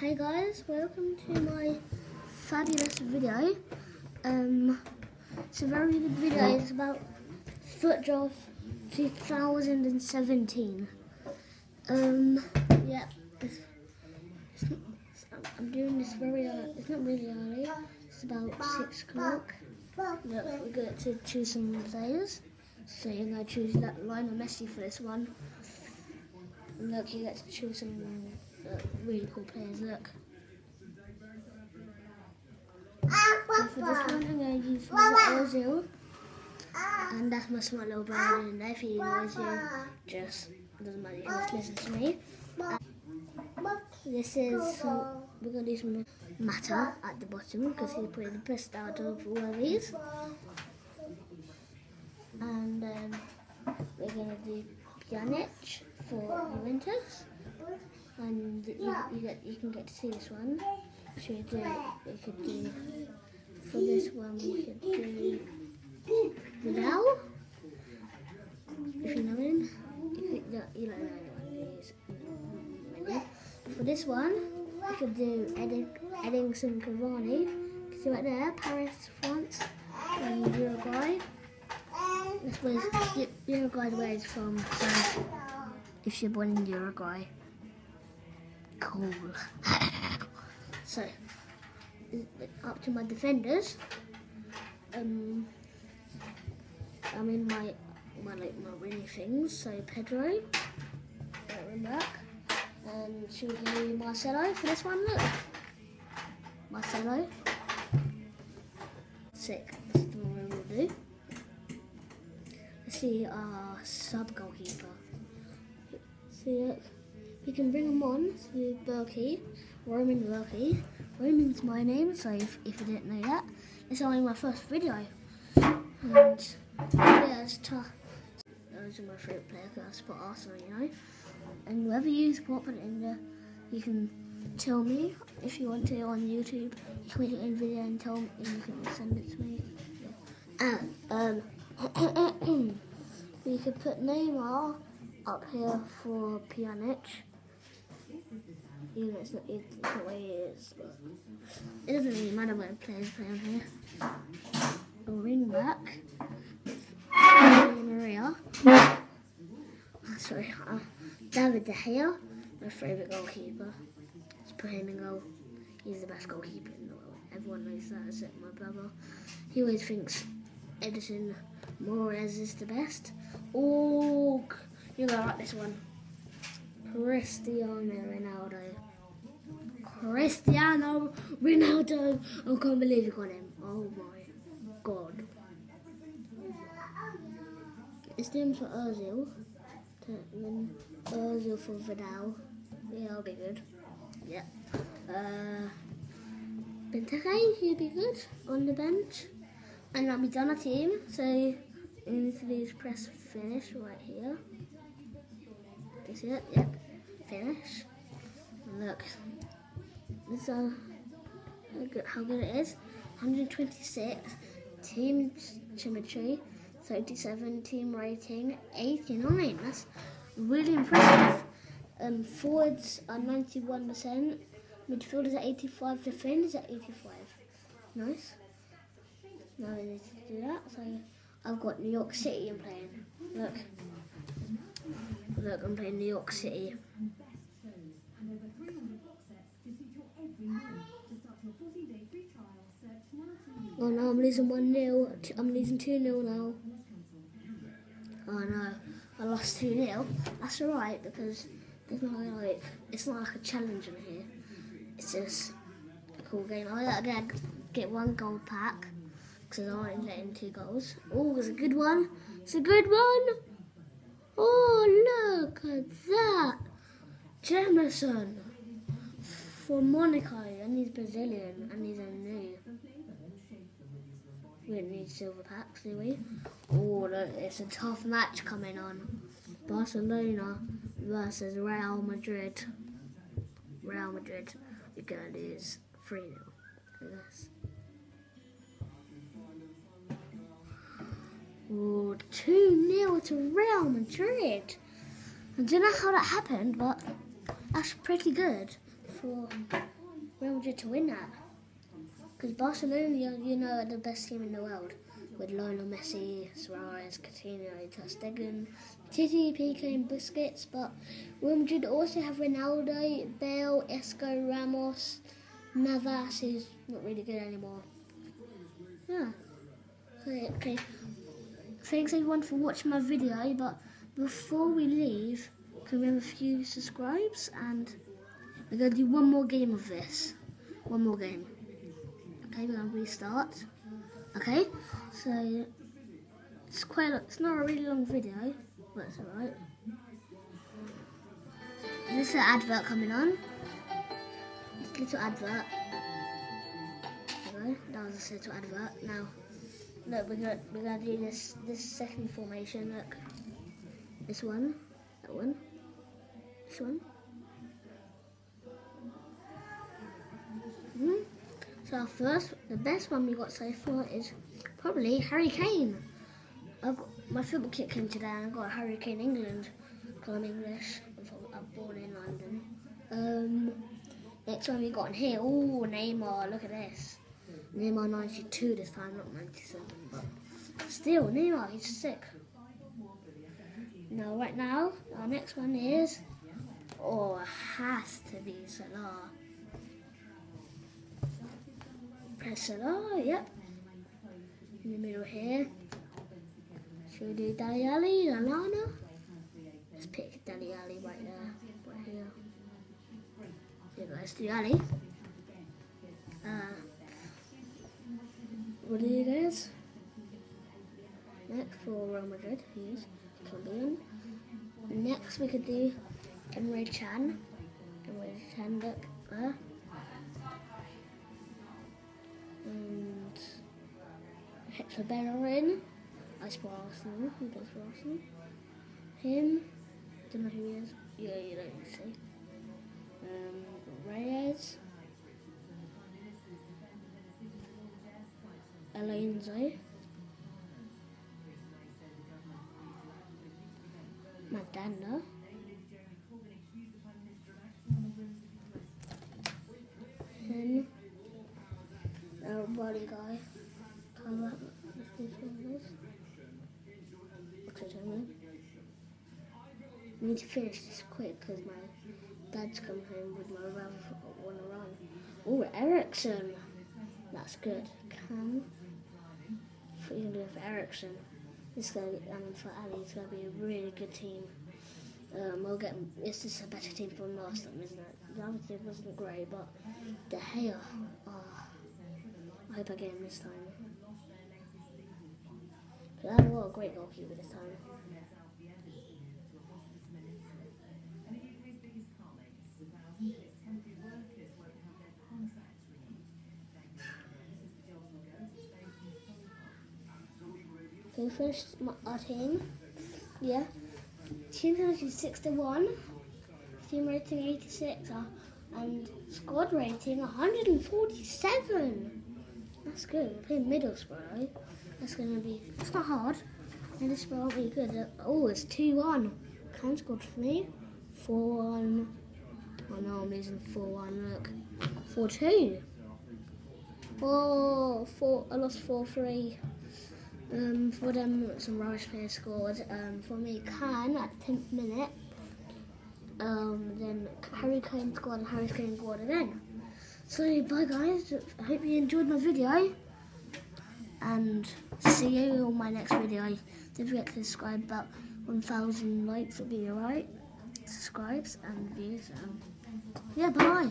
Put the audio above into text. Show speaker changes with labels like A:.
A: Hey guys, welcome to my fabulous video. Um, it's a very good video. It's about foot draft 2017. Um, yeah, it's, it's not, it's, I'm doing this very early. It's not really early. It's about six o'clock. Look, we're going to choose some players. So you're going to choose that Lionel Messi for this one. Look, you get to choose some really cool players. Look. Ah, so for this one, I'm going to use Ozil. And that's my smart little brother. And if he knows you, uh, just doesn't matter. Just listen to me. Uh, this is so we're going to do some matter at the bottom because he's probably the best out of all of these. And then we're going to do Pjanic for Juventus, and you, you get you can get to see this one. Should we do? We could do for this one. We could do Vidal. If you know him, you, could, you don't know anyone. For this one, we could do Edding, Edinson Cavani. You can see right there, Paris, France, and Uruguay. This was Uruguay where it's from. So if you're born in Uruguay. Cool. so, up to my defenders. Um, I'm in my my like my winning things. So Pedro, right back, and should do Marcelo for this one? Look, Marcelo. Sick. That's the one we'll do. Let's see our sub goalkeeper. See, look, you can bring them on to Bürki, Roman Bürki. Roman's my name, so if, if you didn't know that, it's only my first video. And yeah, it's tough. Those are my favourite players I support Arsenal, you know. And whoever you support, in there. You can tell me if you want to on YouTube. You can make in video and tell me, and you can send it to me. And um, we could put Neymar up here for Pjanic. Even it's not, it's the it is, but it doesn't really matter when players play on here. A ring back. Maria. Sorry, uh, David De Gea, my favourite goalkeeper. Let's put him in goal. He's the best goalkeeper in the world. Everyone knows that, except my brother. He always thinks Edison Morales is the best. Oh, you're gonna like this one. Cristiano Ronaldo. Cristiano Ronaldo. I can't believe you got him. Oh my god. It's him for Ozil. Ozil for Vidal. Yeah, I'll be good. Yeah. Uh, Benteke, he'll be good on the bench. And I'll be done a team, so you need to press finish right here. See it? Yep. Finish. Look. This is how good, how good it is. 126. Team symmetry. 37. Team rating. 89. That's really impressive. Um, forwards are 91%. Midfielders are 85. Defenders at 85. Nice. Now I need to do that. So I've got New York City I'm playing. Look. Look, I'm playing New York City. Oh no, I'm losing 1 0. I'm losing 2 0 now. Oh no, I lost 2 0. That's alright because there's not like, it's not like a challenge in here. It's just a cool game. I gotta get, get one gold pack because I want to let in two goals. Oh, it's a good one. It's a good one. Oh, look at that. Jemerson for Monaco, and he's Brazilian, and he's a new. We don't need silver packs, do we? Oh, look, it's a tough match coming on. Barcelona versus Real Madrid. Real Madrid, we're going to lose 3 0. Yes. Oh, 2 0 to Real Madrid. I don't know how that happened, but that's pretty good for Real Madrid to win that. Because Barcelona, you, know, are the best team in the world. With Lionel Messi, Suarez, Coutinho, Ter Stegen, Titi, Piqué and Busquets. But Real Madrid also have Ronaldo, Bale, Isco, Ramos, Navas, who's not really good anymore. Yeah. Okay. Thanks everyone for watching my video, but before we leave, can we have a few subscribes? And we're going to do one more game of this. One more game. Okay, we're going to restart. Okay, so it's quite, a, it's not a really long video, but it's alright. This is an advert coming on. Little advert. There. That was a little advert. Now, look, we're gonna we're gonna do this this second formation. Look, this one, that one, this one. Hmm. So our first, the best one we got so far is probably Harry Kane. I've got, my football kit came today and I got Harry Kane England because I'm English. I'm born in London. Um, next one we got in here, oh Neymar, look at this. Neymar 92 this time, not 97, but still, Neymar, he's sick. Now, right now, our next one is, oh, has to be Salah. Press Salah, yep. In the middle here. Should we do Dele Alli, Lallana? Let's pick Dele Alli right there, right here. Yeah, let's do Alli. We could do Emre Can. Emre Can, look there. And Hector Bellerin. Ice Arsenal. Who does for Arsenal? Him. Don't know who he is. Yeah, you don't see. Um, Reyes. Alonso. Our body guy. Come up. Let's see this. Okay. I need to finish this quick because my dad's come home with my rather want to run. Oh, Eriksen. That's good. Cam. What are you going to do with Eriksen? This is going to be, I mean, for Alli, it's going to be a really good team. Um, we'll get, this is a better team from last time, isn't it? The other team wasn't great, but De Gea, I hope I get him this time. I have a lot of great goalkeeper this time. So first, our team, yeah, team penalty 61, team rating 86, uh, and squad rating 147. That's good. We're playing Middlesbrough. That's going to be, it's not hard. Middlesbrough aren't really good. Oh, it's 2-1. Cam scored for me. 4-1. Oh no, I'm losing 4-1, look. 4-2. Oh, four, I lost 4-3. Um, for them, some rubbish players scored. Um, for me, Khan at the 10th minute. Um, then Harry Kane scored and Harry Kane scored again. So, bye guys. I hope you enjoyed my video. And see you on my next video. Don't forget to subscribe. About 1,000 likes will be alright. Subscribes and views. Um, yeah, bye.